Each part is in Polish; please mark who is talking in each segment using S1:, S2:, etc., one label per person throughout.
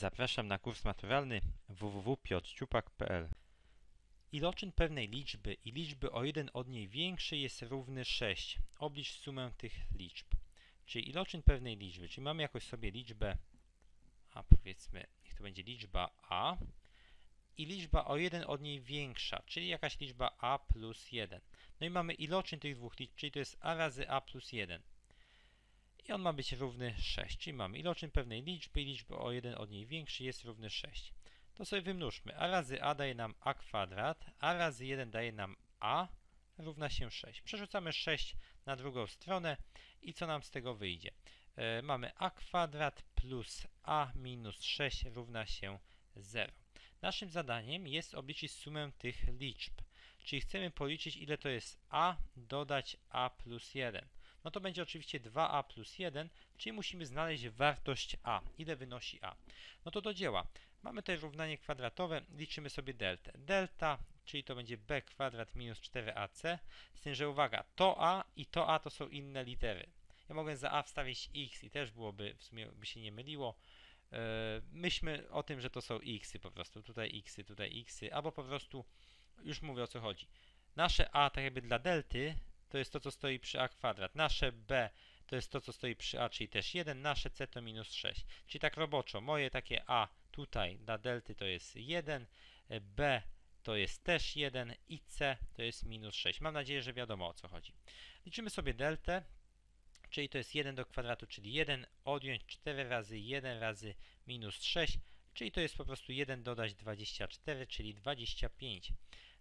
S1: Zapraszam na kurs maturalny www.piotrciupak.pl Iloczyn pewnej liczby i liczby o jeden od niej większy jest równy 6. Oblicz sumę tych liczb. Czyli iloczyn pewnej liczby, czyli mamy jakoś sobie liczbę, a powiedzmy, niech to będzie liczba a i liczba o jeden od niej większa, czyli jakaś liczba a plus 1. No i mamy iloczyn tych dwóch liczb, czyli to jest a razy a plus 1 i on ma być równy 6, czyli mamy iloczyn pewnej liczby liczby o jeden od niej większy jest równy 6. To sobie wymnóżmy. a razy a daje nam a kwadrat, a razy 1 daje nam a równa się 6. Przerzucamy 6 na drugą stronę i co nam z tego wyjdzie? E, mamy a kwadrat plus a minus 6 równa się 0. Naszym zadaniem jest obliczyć sumę tych liczb. Czyli chcemy policzyć ile to jest a dodać a plus 1 no to będzie oczywiście 2a plus 1, czyli musimy znaleźć wartość a. Ile wynosi a? No to do dzieła. Mamy tutaj równanie kwadratowe, liczymy sobie deltę. Delta, czyli to będzie b kwadrat minus 4ac, z tym, że uwaga, to a i to a to są inne litery. Ja mogę za a wstawić x i też byłoby, w sumie by się nie myliło. Yy, myślmy o tym, że to są xy po prostu, tutaj xy, tutaj xy, albo po prostu, już mówię o co chodzi. Nasze a, tak jakby dla delty, to jest to, co stoi przy a kwadrat. Nasze b to jest to, co stoi przy a, czyli też 1. Nasze c to minus 6. Czyli tak roboczo, moje takie a tutaj dla delty to jest 1, b to jest też 1 i c to jest minus 6. Mam nadzieję, że wiadomo o co chodzi. Liczymy sobie deltę, czyli to jest 1 do kwadratu, czyli 1 odjąć 4 razy 1 razy minus 6, czyli to jest po prostu 1 dodać 24, czyli 25.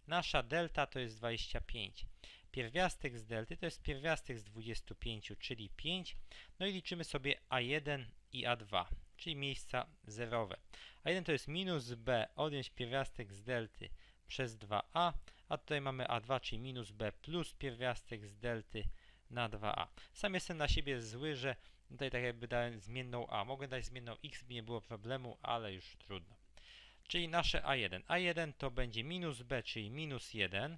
S1: Nasza delta to jest 25. Pierwiastek z delty to jest pierwiastek z 25, czyli 5. No i liczymy sobie A1 i A2, czyli miejsca zerowe. A1 to jest minus b odjąć pierwiastek z delty przez 2a, a tutaj mamy a2, czyli minus b plus pierwiastek z delty na 2a. Sam jestem na siebie zły, że tutaj tak jakby dałem zmienną a. Mogę dać zmienną x, by nie było problemu, ale już trudno. Czyli nasze a1. a1 to będzie minus b, czyli minus 1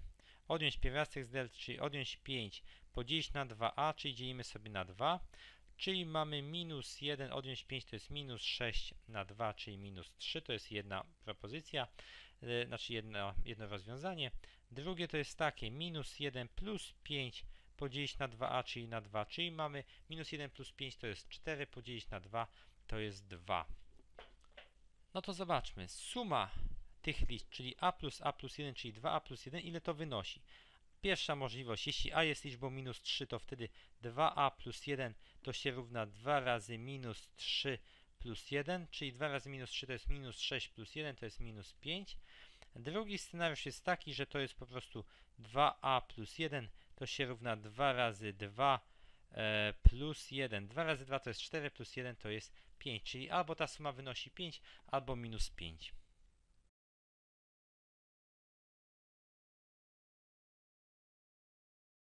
S1: odjąć pierwiastek z delty, czyli odjąć 5, podzielić na 2a, czyli dzielimy sobie na 2, czyli mamy minus 1, odjąć 5 to jest minus 6 na 2, czyli minus 3, to jest jedna propozycja, yy, znaczy jedna, jedno rozwiązanie. Drugie to jest takie, minus 1 plus 5 podzielić na 2a, czyli na 2, czyli mamy minus 1 plus 5 to jest 4, podzielić na 2 to jest 2. No to zobaczmy, suma tych liczb, czyli a plus a plus 1, czyli 2a plus 1, ile to wynosi? Pierwsza możliwość, jeśli a jest liczbą minus 3, to wtedy 2a plus 1 to się równa 2 razy minus 3 plus 1, czyli 2 razy minus 3 to jest minus 6 plus 1 to jest minus 5. Drugi scenariusz jest taki, że to jest po prostu 2a plus 1 to się równa 2 razy 2 e, plus 1. 2 razy 2 to jest 4 plus 1 to jest 5, czyli albo ta suma wynosi 5, albo minus 5.